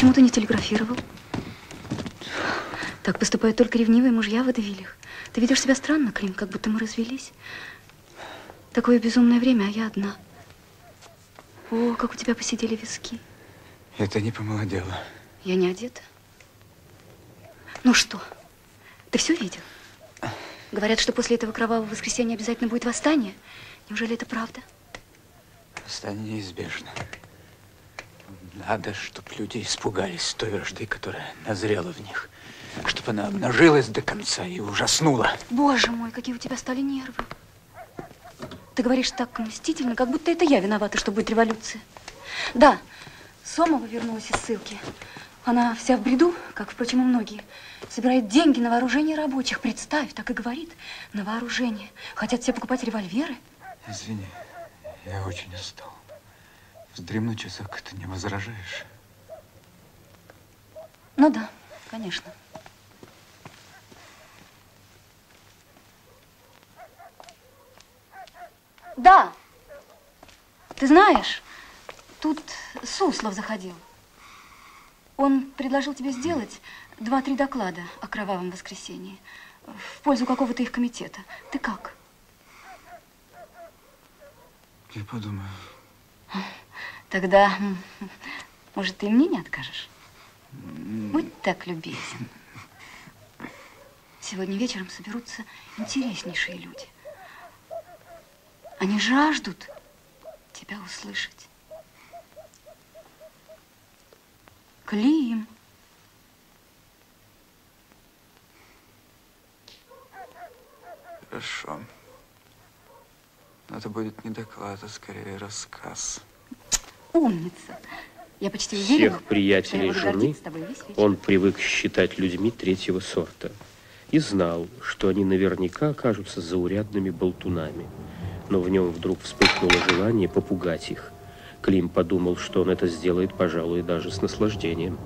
почему ты не телеграфировал? Так поступают только ревнивые мужья в водевилях. Ты ведешь себя странно, Клим, как будто мы развелись. Такое безумное время, а я одна. О, как у тебя посидели виски. Это не помолодело. Я не одета. Ну что, ты все видел? Говорят, что после этого кровавого воскресенья обязательно будет восстание. Неужели это правда? Восстание неизбежно. Надо, чтобы люди испугались той вражды, которая назрела в них. Чтобы она обнажилась до конца и ужаснула. Боже мой, какие у тебя стали нервы. Ты говоришь так мстительно, как будто это я виновата, что будет революция. Да, Сомова вернулась из ссылки. Она вся в бреду, как, впрочем, и многие. Собирает деньги на вооружение рабочих. Представь, так и говорит. На вооружение. Хотят все покупать револьверы. Извини, я очень устал. Вздремну часок, ты не возражаешь? Ну да, конечно. Да. Ты знаешь, тут Суслов заходил. Он предложил тебе сделать два-три доклада о кровавом воскресенье в пользу какого-то их комитета. Ты как? Я подумаю. Тогда, может, ты мне не откажешь? Будь так любезен. Сегодня вечером соберутся интереснейшие люди. Они жаждут тебя услышать. Клим. Хорошо. Но это будет не доклад, а скорее рассказ. Умница. Я почти уверена, Всех приятелей я буду жены он привык считать людьми третьего сорта и знал, что они наверняка окажутся заурядными болтунами. Но в нем вдруг вспыхнуло желание попугать их. Клим подумал, что он это сделает, пожалуй, даже с наслаждением.